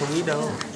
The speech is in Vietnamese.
không ít đâu.